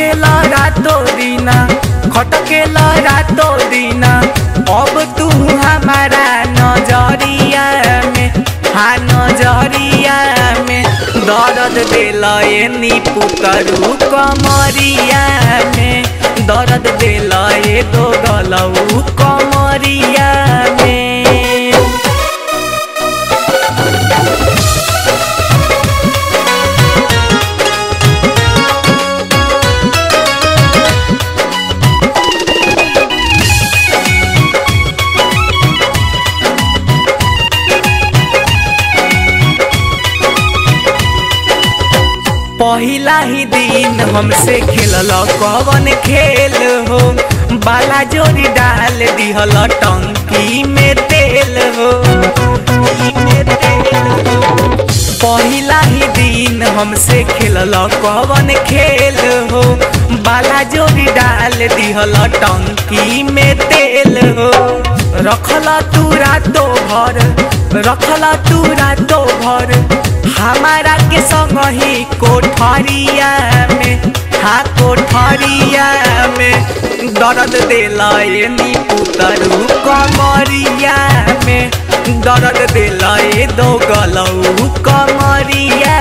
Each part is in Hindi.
खटकेला रातो दीना, खटकेला रातो दीना। अब तू हमारा नज़रिया में हाँ नज़रिया में। दर्द दिल नी पुतरू कमरिया में। दर्द दिल दो गलऊ कमरिया में। पहिला ही दिन हमसे खेल कवन खेल हो? बाला जोरी डाल दिहल टंकी में तेल हो। पहला ही दिन हमसे खेल कवन खेल हो? बाला जोरी डाल दिहल टंकी में तेल हो। रखल तू रातो भर रखल तू रातो भर हमारा के संग ही कोठरिया में हाँ कोठरिया में। दर्द दिला नी पुतरू कमरिया में। दर्द दिला दो गलऊ कमरिया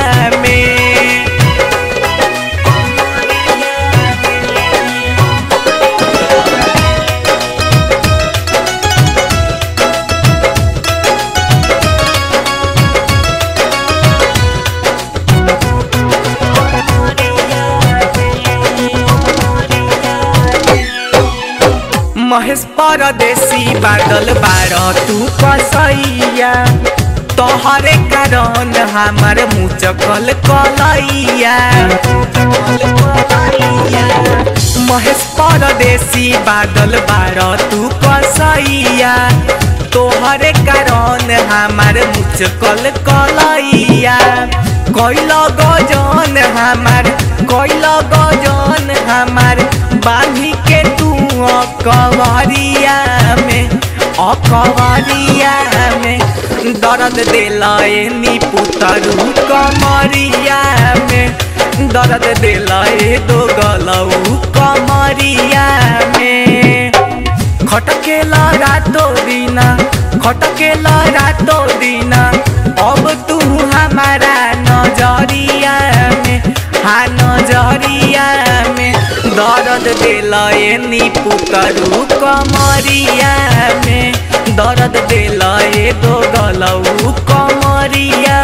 महेश परदेसी बादल बार, तू कसैया तोहरे कारण हमार मुचकल कलैया। महेश परदेसी बादल बार, तू कसैया तोहरे कारण हमार मुचकल कलैया। कैल गजन हमार, कैल गजन हमार तू अकवरिया में अकवरिया में, दर्द दिल नी पुतरू कमरिया में, दर्द दिल दो गलऊ कमरिया में। खटकेला दीना खटके लगा रातो दिना दर्द दिल नी पुतरू कमरिया में दर्द दिल दो गलऊ कमरिया